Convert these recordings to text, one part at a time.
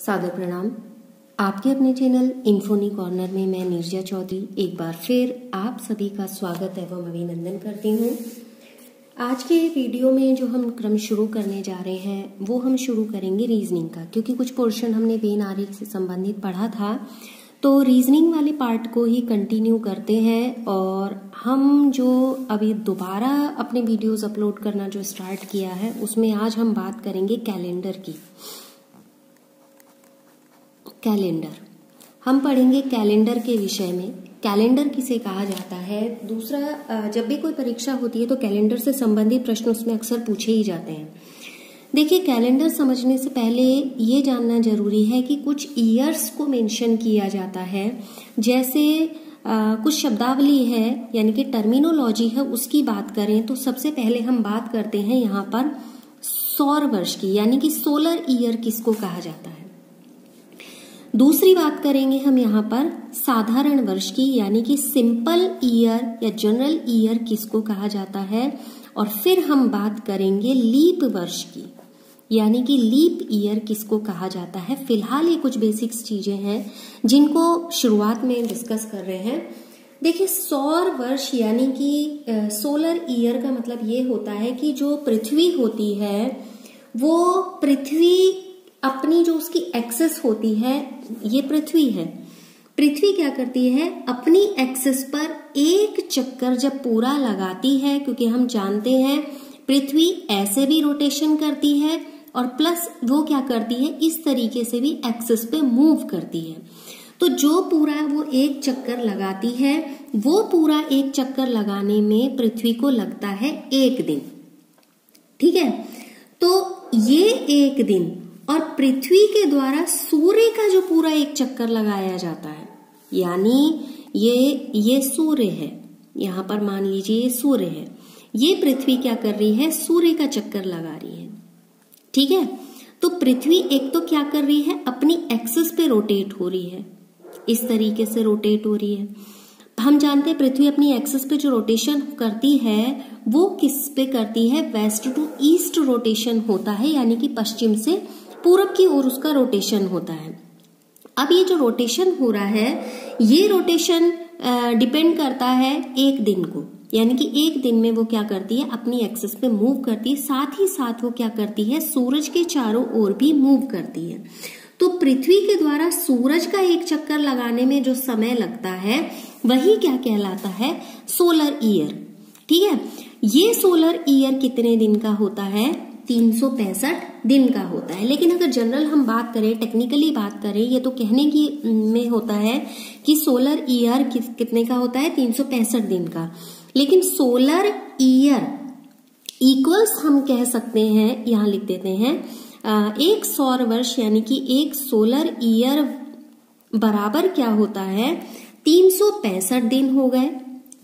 सादर प्रणाम। आपके अपने चैनल इन्फोनी कॉर्नर में मैं निर्जा चौधरी एक बार फिर आप सभी का स्वागत एवं अभिनंदन करती हूँ। आज के वीडियो में जो हम क्रम शुरू करने जा रहे हैं, वो हम शुरू करेंगे रीजनिंग का, क्योंकि कुछ पोर्शन हमने वेन आरेख से संबंधित पढ़ा था। तो रीजनिंग वाले पार्ट को ही कंटिन्यू करते हैं और हम जो अभी दोबारा अपने वीडियोस अपलोड करना जो स्टार्ट किया है, उसमें आज हम बात करेंगे कैलेंडर की। कैलेंडर। हम पढ़ेंगे कैलेंडर के विषय में। कैलेंडर किसे कहा जाता है? दूसरा जब भी कोई परीक्षा होती है तो कैलेंडर से संबंधित प्रश्न उसमें अक्सर पूछे ही जाते हैं। देखिए कैलेंडर समझने से पहले ये जानना ज़रूरी है कि कुछ ईयर्स को मेंशन किया जाता है। जैसे आ, कुछ शब्दावली है यानी कि टर्मिनोलॉजी है उसकी बात करें तो सबसे पहले हम बात करते हैं यहाँ पर सौर वर्ष की यानी कि सोलर ईयर किसको कहा जाता है? दूसरी बात करेंगे हम यहाँ पर साधारण वर्ष की, यानी कि सिंपल ईयर या जनरल ईयर किसको कहा जाता है? और फिर हम बात करेंगे लीप वर्ष की, यानी कि लीप ईयर किसको कहा जाता है? फ़िलहाल ये कुछ बेसिक्स चीज़ें हैं जिनको शुरुआत में डिस्कस कर रहे हैं। देखिए, सौर वर्ष, यानी कि सोलर ईयर का मतलब ये होता है कि जो पृथ्वी होती है, वो पृथ्वी अपनी जो उसकी एक्सेस होती है, ये पृथ्वी है। पृथ्वी क्या करती है? अपनी एक्सेस पर एक चक्कर जब पूरा लगाती है, क्योंकि हम जानते हैं, पृथ्वी ऐसे भी रोटेशन करती है, और प्लस वो क्या करती है? इस तरीके से भी एक्सेस पे मूव करती है। तो जो पूरा वो एक चक्कर लगाती है, वो पूरा एक चक्कर लगाने में पृथ्वी को लगता है एक दिन। ठीक है? तो ये एक दिन और पृथ्वी के द्वारा सूर्य का जो पूरा एक चक्कर लगाया जाता है, यानी ये ये सूर्य है। यहाँ पर मान लीजिए ये सूर्य है। ये पृथ्वी क्या कर रही है? सूर्य का चक्कर लगा रही है। ठीक है? तो पृथ्वी एक तो क्या कर रही है? अपनी एक्सिस पे रोटेट हो रही है। इस तरीके से रोटेट हो रही है। हम जानते हैं पृथ्वी अपनी एक्सिस पे जो रोटेशन करती है, वो किस पे करती है? वेस्ट टू ईस्ट रोटेशन होता है, यानी कि पश्चिम से पूरब की ओर उसका रोटेशन होता है। अब ये जो रोटेशन हो रहा है, ये रोटेशन डिपेंड करता है एक दिन को। यानी कि एक दिन में वो क्या करती है? अपनी एक्सेस पे मूव करती है। साथ ही साथ वो क्या करती है? सूरज के चारों ओर भी मूव करती है। तो पृथ्वी के द्वारा सूरज का एक चक्कर लगाने में जो समय लगता है, वही क्या कहलाता है? सोलर ईयर ठीक है? ये सोलर ईयर कितने दिन का होता है? तीन दिन का होता है। लेकिन अगर जनरल हम बात करें टेक्निकली बात करें, ये तो कहने की में होता है कि सोलर ईयर कितने का होता है? तीन सौ पैंसठ दिन का। लेकिन सोलर ईयर इक्वल्स हम कह सकते हैं, यहाँ लिख देते हैं एक सौर वर्ष, यानी कि एक सोलर ईयर बराबर क्या होता है? तीन सौ पैंसठ दिन हो गए।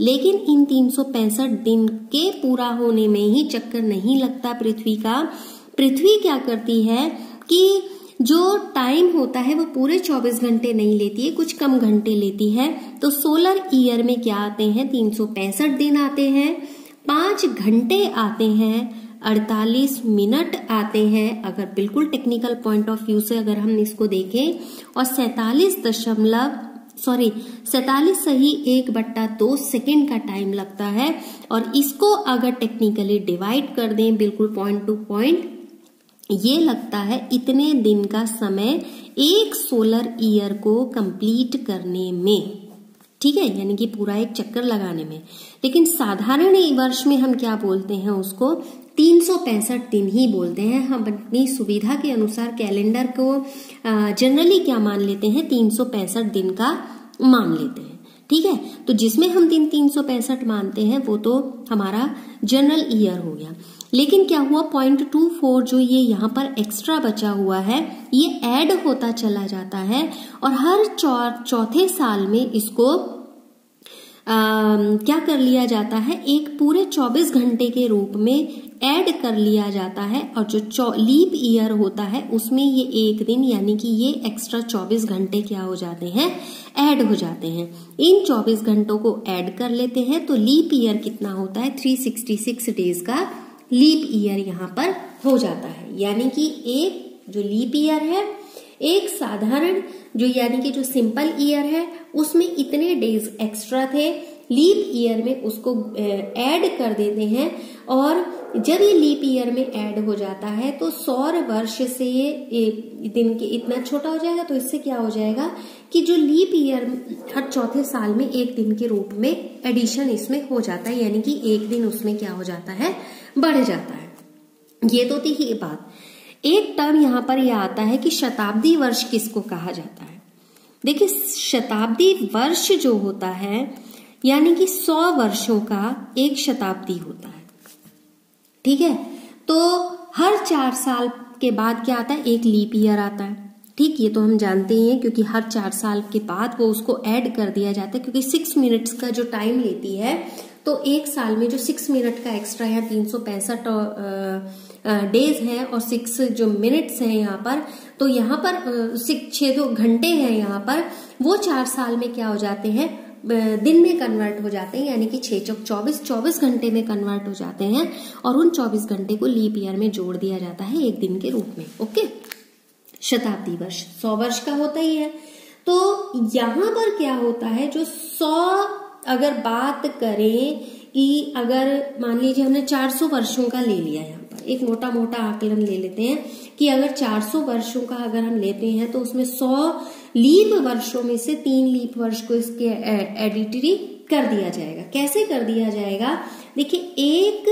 लेकिन इन तीन सौ पैंसठ दिन के पूरा होने में ही चक्कर नहीं लगता पृथ्वी का। पृथ्वी क्या करती है कि जो टाइम होता है, वो पूरे 24 घंटे नहीं लेती है, कुछ कम घंटे लेती है। तो सोलर ईयर में क्या आते हैं? तीन सौ पैंसठ दिन आते हैं, पाँच घंटे आते हैं 48 मिनट आते हैं, अगर बिल्कुल टेक्निकल पॉइंट ऑफ़ व्यू से अगर हम इसको देखें, और सैतालीस दशमलव सॉरी सैतालीस सही एक बट्टा दो सेकेंड का टाइम लगता है और इसको अगर टेक्निकली डिवाइड कर दें, बिल्कुल पॉइंट टू पॉइंट ये लगता है इतने दिन का समय एक सोलर ईयर को कंप्लीट करने में। ठीक है? यानी कि पूरा एक चक्कर लगाने में। लेकिन साधारण वर्ष में हम क्या बोलते हैं उसको? तीन सौ पैंसठ दिन ही बोलते हैं। हम अपनी सुविधा के अनुसार कैलेंडर को जनरली क्या मान लेते हैं? तीन सौ पैंसठ दिन का मान लेते हैं, ठीक है? तो जिसमें हम दिन तीन सौ पैंसठ मानते हैं, वो तो हमारा जनरल ईयर हो गया। लेकिन क्या हुआ? पॉइंट टू फोर जो ये यहाँ पर एक्स्ट्रा बचा हुआ है, ये ऐड होता चला जाता है और हर चौथे साल में इसको क्या कर लिया जाता है? एक पूरे 24 घंटे के रूप में ऐड कर लिया जाता है और जो लीप ईयर होता है, उसमें ये एक दिन, यानी कि ये एक्स्ट्रा 24 घंटे क्या हो जाते हैं? ऐड हो जाते हैं। इन 24 घंटों को ऐड कर लेते हैं तो लीप ईयर कितना होता है? 366 डेज़ का लीप ईयर यहाँ पर हो जाता है। यानी कि एक जो लीप ईयर है एक साधारण जो यानी कि जो सिंपल ईयर है, उसमें इतने डेज़ एक्स्ट्रा थे लीप ईयर में उसको ऐड कर देते हैं और जब ये लीप ईयर में ऐड हो जाता है तो सौर वर्ष से ये दिन के इतना छोटा हो जाएगा तो इससे क्या हो जाएगा कि जो लीप ईयर हर चौथे साल में एक दिन के रूप में एडिशन इसमें हो जाता है, यानी कि एक दिन उसमें क्या हो जाता है, बढ़ जाता है। ये तो थी ही बात। एक टर्म यहाँ पर यह आता है कि शताब्दी वर्ष किसको कहा जाता है? देखिए, शताब्दी वर्ष जो होता है, यानी कि सौ वर्षों का एक शताब्दी होता है। ठीक है? तो हर चार साल के बाद क्या आता है? एक लीप ईयर आता है। ठीक, ये तो हम जानते ही हैं, क्योंकि हर चार साल के बाद वो उसको ऐड कर दिया जाता है, क्योंकि सिक्स मिनट्स का जो टाइम लेती है तो एक साल में जो सिक्स मिनट का एक्स्ट्रा है, तीन सौ पैंसठ डेज़ है और सिक्स जो मिनट्स हैं यहाँ पर तो यहाँ पर सिक्स छह जो घंटे हैं यहाँ पर, वो चार साल में क्या हो जाते हैं? दिन में कन्वर्ट हो जाते हैं, यानी कि छह चौक चौबीस चौबीस घंटे में कन्वर्ट हो जाते हैं और उन चौबीस घंटे को लीप ईयर में जोड़ दिया जाता है एक दिन के रूप में, ओके? शताब्दी वर्ष, सौ वर्ष का होता ही है। तो यहाँ पर क्या होता है, जो सौ अगर बात करें कि अगर मान लीजिए हमने 400 वर्षों का ले लिया है एक मोटा मोटा आकलन ले लेते हैं कि अगर 400 वर्षों का अगर हम लेते हैं तो उसमें 100 लीप वर्षों में से तीन लीप वर्ष को इसके एडिटरी कर दिया जाएगा। कैसे कर दिया जाएगा? देखिए एक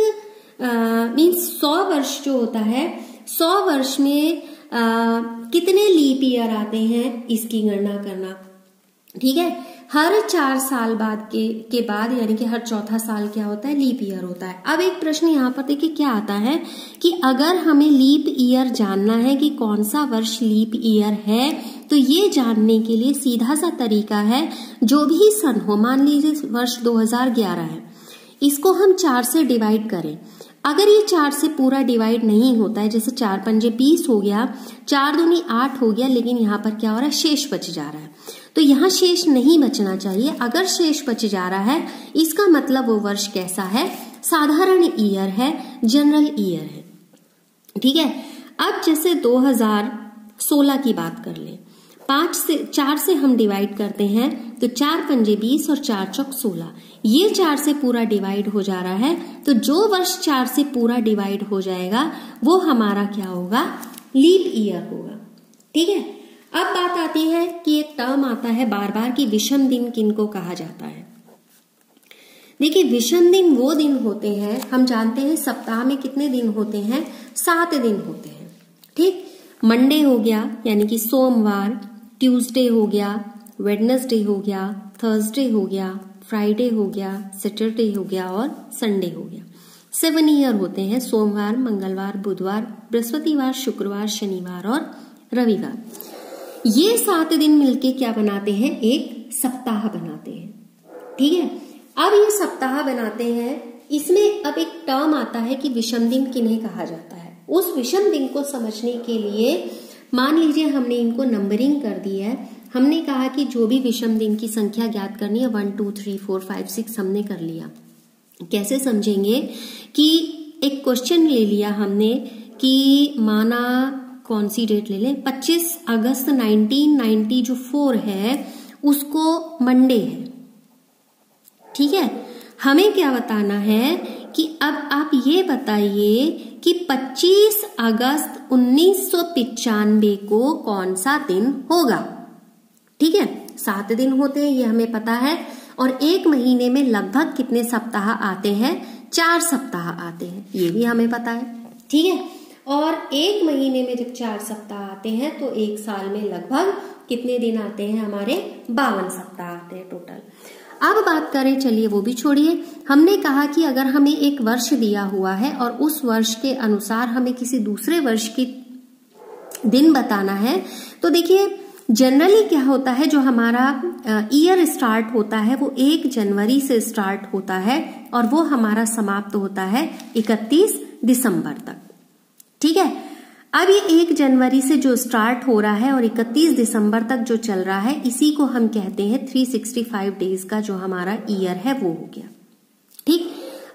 मीन्स सौ वर्ष जो होता है सौ वर्ष में आ, कितने लीप ईयर आते हैं इसकी गणना करना। ठीक है? हर चार साल बाद के के बाद, यानी कि हर चौथा साल क्या होता है? लीप ईयर होता है। अब एक प्रश्न यहाँ पर देखिए, क्या आता है कि अगर हमें लीप ईयर जानना है कि कौन सा वर्ष लीप ईयर है तो ये जानने के लिए सीधा सा तरीका है, जो भी सन हो, मान लीजिए वर्ष 2011 है, इसको हम चार से डिवाइड करें। अगर ये चार से पूरा डिवाइड नहीं होता है, जैसे चार पंजे बीस हो गया, चार दूनी आठ हो गया, लेकिन यहाँ पर क्या हो रहा है? शेष बच जा रहा है। तो यहाँ शेष नहीं बचना चाहिए। अगर शेष बच जा रहा है, इसका मतलब वो वर्ष कैसा है? साधारण ईयर है, जनरल ईयर है। ठीक है? अब जैसे 2016 की बात कर ले। पाँच से, चार से हम डिवाइड करते हैं तो चार पंजे बीस और चार चौक सोलह। ये चार से पूरा डिवाइड हो जा रहा है तो जो वर्ष चार से पूरा डिवाइड हो जाएगा, वो हमारा क्या होगा? लीप ईयर होगा। ठीक है? अब बात आती है कि एक टर्म आता है बार बार कि विषम दिन किनको कहा जाता है। देखिए, विषम दिन वो दिन होते हैं, हम जानते हैं सप्ताह में कितने दिन होते हैं? सात दिन होते हैं। ठीक? मंडे हो गया, यानी कि सोमवार ट्यूसडे हो गया वेडनेसडे हो गया थर्सडे हो गया फ्राइडे हो गया सैटरडे हो गया और संडे हो गया। सेवन ईयर होते हैं, सोमवार, मंगलवार, बुधवार, बृहस्पतिवार, शुक्रवार, शनिवार और रविवार। ये सात दिन मिलके क्या बनाते हैं? एक सप्ताह बनाते हैं। ठीक है? अब ये सप्ताह बनाते हैं। इसमें अब एक टर्म आता है कि विषम दिन किन्हें कहा जाता है। उस विषम दिन को समझने के लिए मान लीजिए हमने इनको नंबरिंग कर दी है। हमने कहा कि जो भी विषम दिन की संख्या ज्ञात करनी है one two three four five six हमने कर लिया। कैसे समझेंगे कि एक क्वेश्चन ले लिया हमने कि माना कौन सी डेट ले लें? 25 अगस्त 1990 जो फोर है, उसको मंडे है। ठीक है? हमें क्या बताना है कि अब आप ये बताइए कि 25 अगस्त उन्नीस को कौन सा दिन होगा? ठीक है? सात दिन होते हैं, ये हमें पता है। और एक महीने में लगभग कितने सप्ताह आते हैं? चार सप्ताह आते हैं, ये भी हमें पता है। ठीक है? और एक महीने में जब चार सप्ताह आते हैं तो एक साल में लगभग कितने दिन आते हैं हमारे? बावन सप्ताह आते हैं टोटल अब बात करें, चलिए वो भी छोड़िए। हमने कहा कि अगर हमें एक वर्ष दिया हुआ है और उस वर्ष के अनुसार हमें किसी दूसरे वर्ष की दिन बताना है तो देखिए जनरली क्या होता है, जो हमारा ईयर स्टार्ट होता है, वो एक जनवरी से स्टार्ट होता है और वो हमारा समाप्त होता है इकतीस दिसंबर तक। ठीक है? अब ये एक जनवरी से जो स्टार्ट हो रहा है और 31 दिसंबर तक जो चल रहा है, इसी को हम कहते हैं 365 डेज़ का जो हमारा ईयर है, वो हो गया। ठीक?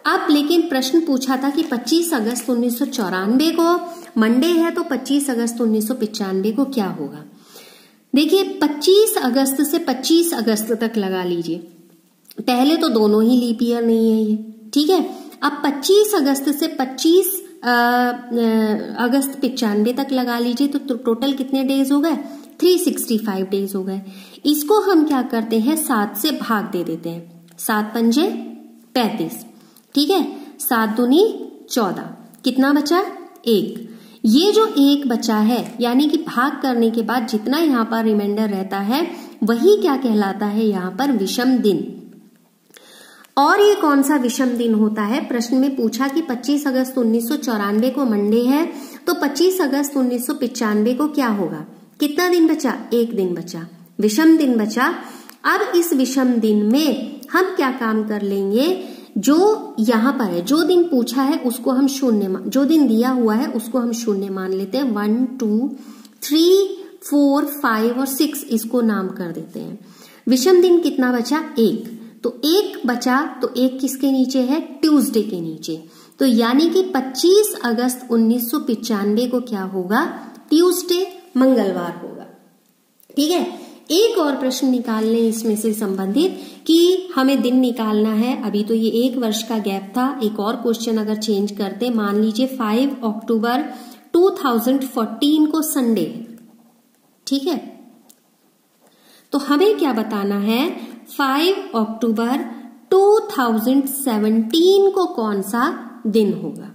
अब लेकिन प्रश्न पूछा था कि 25 अगस्त उन्नीस सौ चौरानबे को मंडे है तो 25 अगस्त उन्नीस को क्या होगा? देखिए 25 अगस्त से 25 अगस्त तक लगा लीजिए। पहले तो दोनों ही लीप ईयर नहीं है ये। ठीक है? अब 25 अगस्त से 25 अगस्त पिचानवे तक लगा लीजिए तो, तो टोटल कितने डेज़ हो गए? 365 डेज़ हो गए। इसको हम क्या करते हैं? सात से भाग दे देते हैं। सात पंजे पैंतीस। ठीक है? सात दुनी चौदह। कितना बचा? एक। ये जो एक बचा है यानी कि भाग करने के बाद जितना यहाँ पर रिमाइंडर रहता है वही क्या कहलाता है? यहाँ पर विषम दिन। और ये कौन सा विषम दिन होता है? प्रश्न में पूछा कि 25 अगस्त उन्नीस सौ चौरानवे को मंडे है तो 25 अगस्त उन्नीस को क्या होगा? कितना दिन बचा? एक दिन बचा। विषम दिन बचा। अब इस विषम दिन में हम क्या काम कर लेंगे? जो यहाँ पर है, जो दिन पूछा है, उसको हम शून्य जो दिन दिया हुआ है, उसको हम शून्य मान लेते हैं। One, two, three, four, five और सिक्स इसको नाम कर देते हैं। विषम दिन कितना बचा? एक। तो एक बचा तो एक किसके नीचे है? ट्यूसडे के नीचे। तो यानी कि 25 अगस्त उन्नीस को क्या होगा? ट्यूसडे मंगलवार होगा। ठीक है? एक और प्रश्न निकाल लें इसमें से संबंधित कि हमें दिन निकालना है। अभी तो ये एक वर्ष का गैप था। एक और क्वेश्चन अगर चेंज करते, मान लीजिए फाइव अक्टूबर 2014 को संडे। ठीक है? तो हमें क्या बताना है फाइव अक्टूबर 2017 को कौन सा दिन होगा?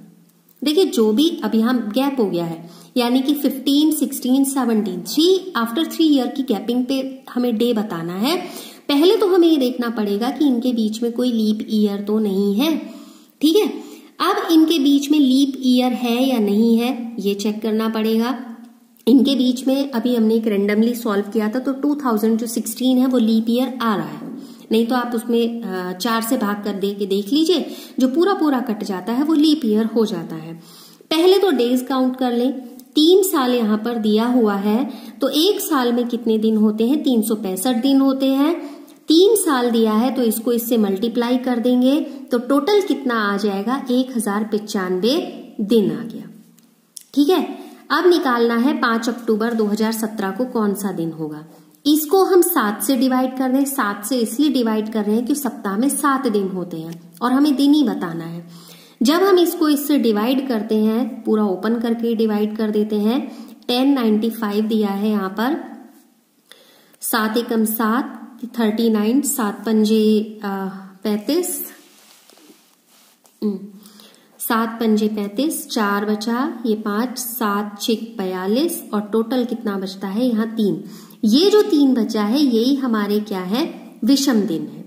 देखिए जो भी अभी हम गैप हो गया है यानी कि 15, 16, 17 थ्री आफ्टर थ्री ईयर की गैपिंग पे हमें डे बताना है। पहले तो हमें ये देखना पड़ेगा कि इनके बीच में कोई लीप ईयर तो नहीं है ठीक है? अब इनके बीच में लीप ईयर है या नहीं है ये चेक करना पड़ेगा। इनके बीच में अभी हमने एक रेंडमली सॉल्व किया था तो 2000 जो 16 है, वो लीप ईयर आ रहा है। नहीं तो आप उसमें चार से भाग कर दे, के देख लीजिए, जो पूरा पूरा कट जाता है, वो लीप ईयर हो जाता है। पहले तो डेज़ काउंट कर लें। तीन साल यहाँ पर दिया हुआ है तो एक साल में कितने दिन होते हैं? तीन सौ पैंसठ दिन होते हैं। तीन साल दिया है तो इसको इससे मल्टीप्लाई कर देंगे तो टोटल कितना आ जाएगा? एक हज़ार दिन आ गया। ठीक है? अब निकालना है पाँच अक्टूबर 2017 को कौन सा दिन होगा? इसको हम सात से डिवाइड कर रहे हैं। सात से इसलिए डिवाइड कर रहे हैं कि सप्ताह में सात दिन होते हैं और हमें दिन ही बताना है। जब हम इसको इससे डिवाइड करते हैं पूरा ओपन करके डिवाइड कर देते हैं। टेन नाइन्टी फाइव दिया है यहाँ पर। सात एकम सात थर्टी नाइन सात पंजे पैतीस। हम्म, सात पंजे पैतीस, चार बचा, ये पाँच, सात छिक बयालीस, और टोटल कितना बचता है? यहाँ तीन। ये जो तीन बचा है, यही हमारे क्या है? विषम दिन है।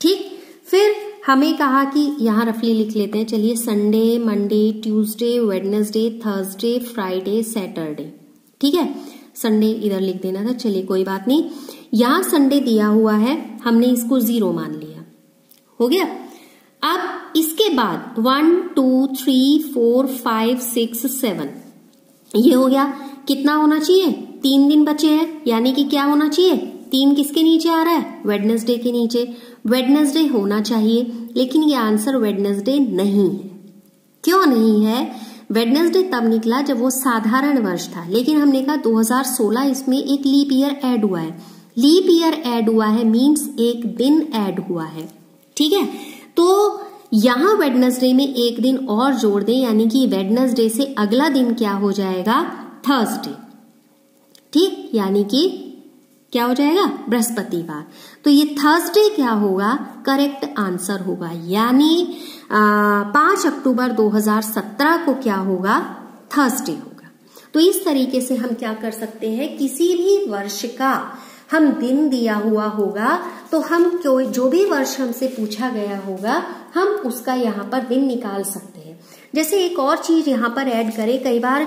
ठीक? फिर हमें कहा कि यहाँ रफली लिख लेते हैं। चलिए Sunday Monday Tuesday Wednesday Thursday Friday Saturday ठीक है? संडे इधर लिख देना था। चलिए, कोई बात नहीं। यहाँ संडे दिया हुआ है, हमने इसको ज़ीरो मान लिया। हो गया? इसके बाद one two three four five six seven ये हो गया, कितना होना चाहिए? तीन दिन बचे हैं, यानी कि क्या होना चाहिए? तीन किसके नीचे आ रहा है? वेडनेसडे के नीचे। वेडनेसडे होना चाहिए, लेकिन ये आंसर वेडनेसडे नहीं है। क्यों नहीं है? वेडनेसडे तब निकला जब वो साधारण वर्ष था, लेकिन हमने कहा 2016 इसमें एक लीप ईयर ऐड हुआ है। लीप ईयर ऐड हुआ है मींस एक दिन ऐड हुआ है। ठीक है? तो यहाँ वेडनेसडे में एक दिन और जोड़ दें, यानी कि वेडनेसडे से अगला दिन क्या हो जाएगा? थर्सडे ठीक? यानी कि क्या हो जाएगा? बृहस्पतिवार. तो ये थर्सडे क्या होगा? करेक्ट आंसर होगा. यानी पाँच अक्टूबर 2017 को क्या होगा? थर्सडे होगा. तो इस तरीके से हम क्या कर सकते हैं? किसी भी वर्ष का हम दिन दिया हुआ होगा तो हम जो भी वर्ष हमसे पूछा गया होगा, हम उसका यहाँ पर दिन निकाल सकते हैं। जैसे एक और चीज़ यहाँ पर ऐड करें, कई बार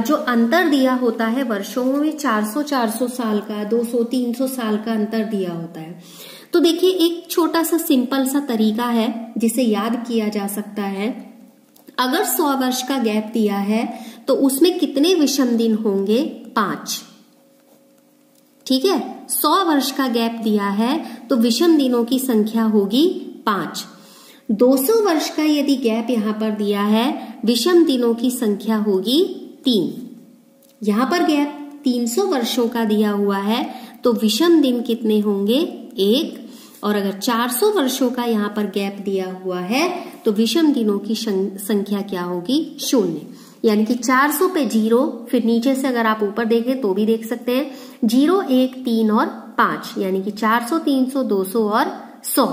जो अंतर दिया होता है वर्षों में 400 400 साल का 200 300 साल का अंतर दिया होता है। तो देखिए, एक छोटा सा सिंपल सा तरीका है, जिसे याद किया जा सकता है। अगर 100 वर्ष का गैप दिया है तो उसमें कितने विषम दिन होंगे? पाँच। ठीक है? सौ वर्ष का गैप दिया है तो विषम दिनों की संख्या होगी पाँच। 200 वर्ष का यदि गैप यहाँ पर दिया है, विषम दिनों की संख्या होगी तीन। यहाँ पर गैप 300 वर्षों का दिया हुआ है तो विषम दिन कितने होंगे? एक। और अगर 400 वर्षों का यहाँ पर गैप दिया हुआ है तो विषम दिनों की संख्या क्या होगी? शून्य। यानी कि 400 पे ज़ीरो फिर नीचे से अगर आप ऊपर देखें तो भी देख सकते हैं ज़ीरो एक तीन और पाँच यानी कि 400, 300, 200 और 100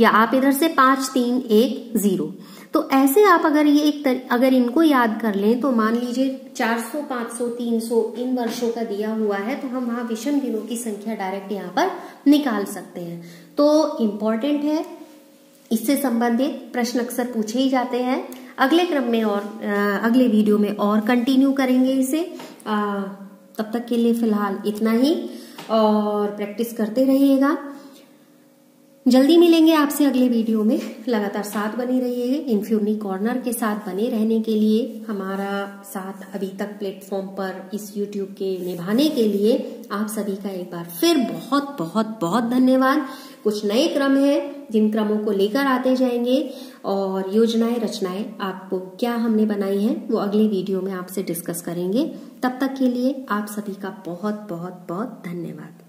या आप इधर से पाँच तीन एक ज़ीरो। तो ऐसे आप अगर ये एक तर, अगर इनको याद कर लें तो मान लीजिए 400, 500, 300 इन वर्षों का दिया हुआ है तो हम वहाँ विषम दिनों की संख्या डायरेक्ट यहाँ पर निकाल सकते हैं। तो इंपॉर्टेंट है इससे संबंधित प्रश्न अक्सर पूछे ही जाते हैं। अगले क्रम में और अगले वीडियो में और कंटिन्यू करेंगे इसे। तब तक के लिए फ़िलहाल इतना ही, और प्रैक्टिस करते रहिएगा। जल्दी मिलेंगे आपसे अगले वीडियो में। लगातार साथ बने रहिए इन्फ्यूनी कॉर्नर के साथ बने रहने के लिए, हमारा साथ अभी तक प्लेटफॉर्म पर इस यूट्यूब के निभाने के लिए आप सभी का एक बार फिर बहुत बहुत बहुत धन्यवाद। कुछ नए क्रम है, जिन क्रमों को लेकर आते जाएँगे और योजनाएँ, रचनाएँ आपको क्या हमने बनाई हैं, वो अगले वीडियो में आपसे डिस्कस करेंगे। तब तक के लिए आप सभी का बहुत बहुत बहुत धन्यवाद।